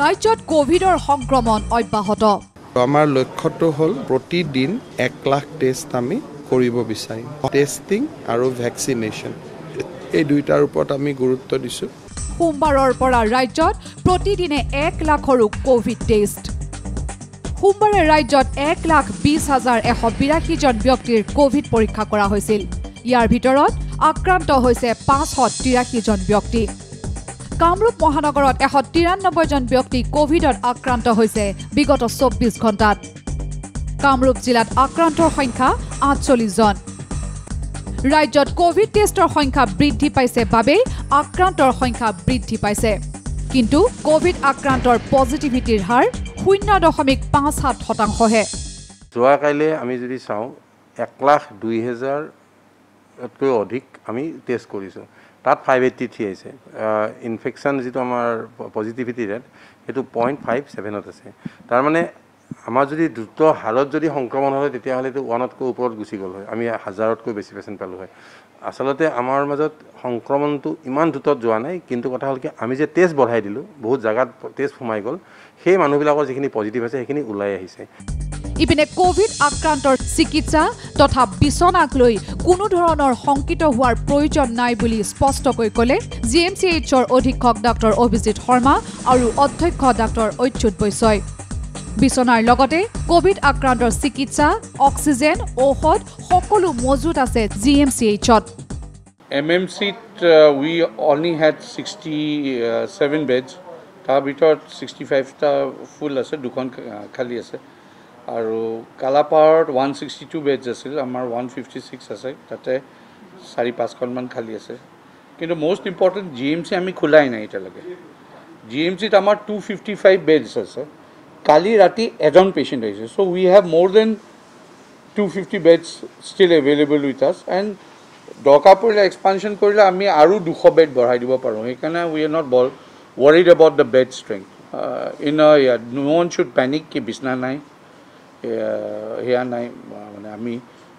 ৰাজ্যত কভিডৰ সংক্ৰমণ অব্যাহত। আমাৰ লক্ষ্যটো হ'ল প্ৰতিদিন এক লাখ টেষ্ট আমি কৰিব বিচাৰিম। টেষ্টিং আৰু ভেকচিনেশ্যন এই দুয়োটাৰ ওপৰত আমি গুৰুত্ব দিছোঁ। সোমবাৰৰ পৰা ৰাজ্যত প্ৰতিদিনে এক লাখৰো কভিড টেষ্ট সোমবাৰে ৰাজ্যত এক লাখ বিছ হাজাৰ এশ বিৰাশীজন ব্যক্তিৰ কভিড পৰীক্ষা কৰা হৈছিল। ইয়াৰ ভিতৰত আক্ৰান্ত হৈছে পাঁচশ তিৰাশীজন ব্যক্তি। কামৰূপ মহানগৰত এশ তিৰান্নব্বৈজন ব্যক্তি কভিডত আক্ৰান্ত হৈছে বিগত চৌব্বিছ ঘণ্টাত। কামৰূপ জিলাত আক্ৰান্তৰ সংখ্যা আঠচল্লিছজন ৰাজ্যত কভিড টেষ্টৰ সংখ্যা বৃদ্ধি পাইছে বাবেই আক্ৰান্তৰ সংখ্যা বৃদ্ধি পাইছে। কিন্তু কভিড আক্ৰান্তৰ পজিটিভিটিৰ হাৰ শূন্য দশমিক পাঁচ সাত শতাংশহে। যোৱাকাইলৈ আমি যদি চাওঁ এক লাখ দুই হেজাৰতকৈ অধিক আমি টেষ্ট কৰিছোঁ। তাত ফাইভ এইট্টি থ্ৰী আহিছে। ইনফেকশ্যন যিটো আমাৰ পজিটিভিটি ৰেট সেইটো পইণ্ট ফাইভ ছেভেনত আছে। তাৰমানে আমাৰ যদি দ্ৰুত হাৰত যদি সংক্ৰমণ হয় তেতিয়াহ'লে এইটো ওৱানতকৈ ওপৰত গুচি গ'ল হয়। আমি হাজাৰতকৈ বেছি পেচেণ্ট পালোঁ হয়। আচলতে আমাৰ মাজত সংক্ৰমণটো ইমান দ্ৰুতত যোৱা নাই কিন্তু কথা হ'ল কি আমি যে টেষ্ট বঢ়াই দিলোঁ বহুত জেগাত টেষ্ট সোমাই গ'ল সেই মানুহবিলাকৰ যিখিনি পজিটিভ আছে সেইখিনি ওলাই আহিছে। ইপিনে কভিড আক্ৰান্তৰ চিকিৎসা তথা বিচনাক লৈ কোনো ধৰণৰ শংকিত হোৱাৰ প্ৰয়োজন নাই বুলি স্পষ্টকৈ ক'লে জি এম চি এইচৰ অধীক্ষক ডাক্তৰ অভিজিৎ শৰ্মা আৰু অধ্যক্ষ ডাক্তৰ অচ্যুত বৈশ্যই বিচনাৰ লগতে কভিড আক্ৰান্তৰ চিকিৎসা অক্সিজেন ঔষধ সকলো মজুত আছে জি এম চি এইচত। MMC, uh, we only had 67 beds. তাৰ ভিতৰত ছিক্সটি ফাইভটা ফুল আছে দুখন খালী আছে। আৰু কালাপাহাৰত ওৱান ছিক্সটি টু বেডছ আছিল আমাৰ ওৱান ফিফটি ছিক্স আছে তাতে চাৰি পাঁচখনমান খালী আছে। কিন্তু most important G M C আমি খোলাই নাই এতিয়ালৈকে। জি এম চিত আমাৰ টু ফিফটি ফাইভ বেডছ আছে। কালি ৰাতি এজন পেচেণ্ট আহিছে। So' we have more than two fifty beds still available with us and দৰকাৰ পৰিলে এক্সপানশ্যন কৰিলে আমি আৰু দুশ বেড বঢ়াই দিব পাৰোঁ। সেইকাৰণে উই আৰ নট বৰ worried about the bed strength in ইয়াত নো ওৱান শ্বুড পেনিক কি বিচনা নাই সেয়া নাই মানে আমি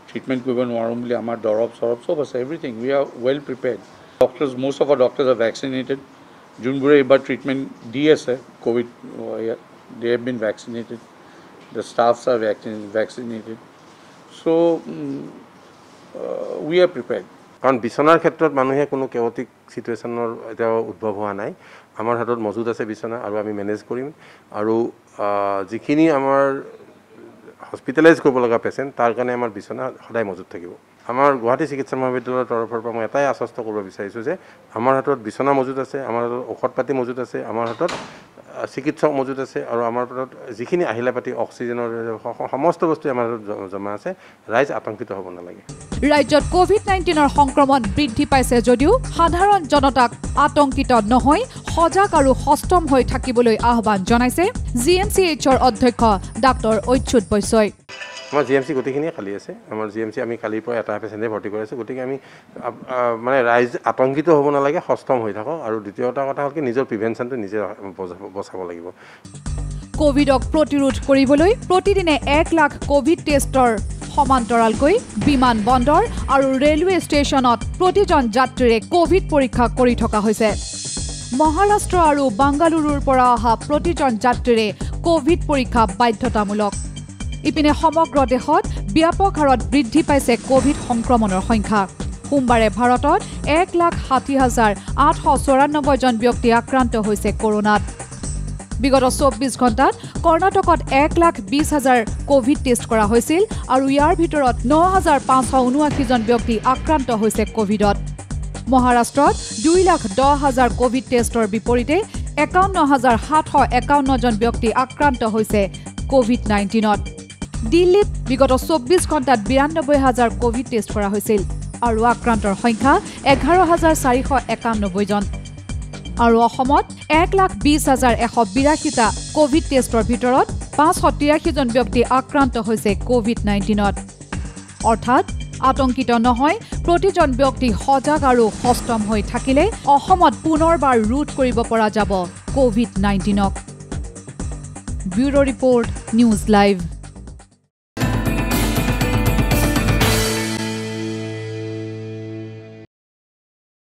ট্ৰিটমেণ্ট কৰিব নোৱাৰোঁ বুলি আমাৰ দৰৱ চৰৱ চব আছে everything we are well prepared doctors most of our doctors are vaccinated যোনবোৰে এইবাৰ ট্ৰিটমেণ্ট দি আছে ক'ভিড মানুহে কোনো কেৱটিক ছিটুৱেশ্যনৰ এতিয়াও উদ্ভৱ হোৱা নাই। আমাৰ হাতত মজুত আছে বিচনা আৰু আমি মেনেজ কৰিম। আৰু আহ, যিখিনি আমাৰ হস্পিটেলাইজ কৰিব লগা পেচেণ্ট তাৰ কাৰণে আমাৰ বিচনা সদায় মজুত থাকিব। আমাৰ গুৱাহাটী চিকিৎসা মহাবিদ্যালয়ৰ তৰফৰ পৰা মই এটাই আশ্বস্ত কৰিব বিচাৰিছোঁ যে আমাৰ হাতত বিচনা মজুত আছে আমাৰ হাতত ঔষধ পাতি মজুত আছে আমাৰ হাতত আহ, চিকিৎসক মজুত আছে আৰু আমাৰ হাতত যিখিনি আহিলা পাতি অক্সিজেনৰ সমস্ত বস্তুৱে আমাৰ জমা আছে ৰাইজ আতংকিত হ'ব নালাগে। ৰাজ্যত কভিড নাইণ্টিনৰ সংক্ৰমণ বৃদ্ধি পাইছে যদিও সাধাৰণ জনতাক আতংকিত নহৈ সজাগ আৰু সষ্টম হৈ থাকিবলৈ আহ্বান জনাইছে জি এম চি এইচৰ অধ্যক্ষ ডাক্তৰ অচ্যুত বৈশ্যই। আমাৰ জি এম চি গোটেইখিনিয়ে খালী আছে। আমাৰ জি এম চি আমি কালিৰ পৰা এটা পেচেণ্টে ভৰ্তি কৰি আছোঁ। গতিকে আমি মানে ৰাইজ আতংকিত হ'ব নালাগে সষ্টম হৈ থাকক। আৰু দ্বিতীয়টা কথা হ'ল কি নিজৰ প্ৰিভেনশ্যনটো নিজে বচাব- লাগিব। কভিডক প্ৰতিৰোধ কৰিবলৈ প্ৰতিদিনে এক লাখ কভিড টেষ্টৰ সমান্তৰালকৈ বিমান বন্দৰ আৰু ৰেলৱে ষ্টেচনত প্ৰতিজন যাত্ৰীৰে কভিড পৰীক্ষা কৰি থকা হৈছে। মহাৰাষ্ট্ৰ আৰু বাংগালুৰুৰ পৰা অহা প্ৰতিজন যাত্ৰীৰে কভিড পৰীক্ষা বাধ্যতামূলক। ইপিনে সমগ্ৰ দেশত ব্যাপক হাৰত বৃদ্ধি পাইছে কভিড সংক্ৰমণৰ সংখ্যা। সোমবাৰে ভাৰতত এক লাখ ষাঠি হাজাৰ আঠশ চৌৰান্নব্বৈজন ব্যক্তি আক্ৰান্ত হৈছে কৰোণাত বিগত চৌব্বিছ ঘণ্টাত কৰ্ণাটকত এক লাখ বিছ হাজাৰ কভিড টেষ্ট কৰা হৈছিল আৰু ইয়াৰ ভিতৰত ন হাজাৰ পাঁচশ ঊনোআশীজন ব্যক্তি আক্ৰান্ত হৈছে কভিডত। মহাৰাষ্ট্ৰত দুই লাখ দহ হাজাৰ কভিড টেষ্টৰ বিপৰীতে একাৱন্ন হাজাৰ সাতশ একাৱন্নজন ব্যক্তি আক্ৰান্ত হৈছে কভিড নাইণ্টিনত। দিল্লীত বিগত চৌব্বিছ ঘণ্টাত বিৰান্নব্বৈ হাজাৰ কভিড টেষ্ট কৰা হৈছিল আৰু আক্ৰান্তৰ সংখ্যা এঘাৰ হাজাৰ চাৰিশ একানব্বৈজন আৰু অসমত এক লাখ বিছ হাজাৰ এশ বিৰাশীটা কভিড টেষ্টৰ ভিতৰত পাঁচশ তিৰাশীজন ব্যক্তি আক্ৰান্ত হৈছে কভিড নাইণ্টিনত অৰ্থাৎ আতংকিত নহয় প্ৰতিজন ব্যক্তি সজাগ আৰু সষ্টম হৈ থাকিলে অসমত পুনৰবাৰ ৰোধ কৰিব পৰা যাব কভিড নাইণ্টিনক ব্যুৰ' ৰিপৰ্ট নিউজ লাইভ।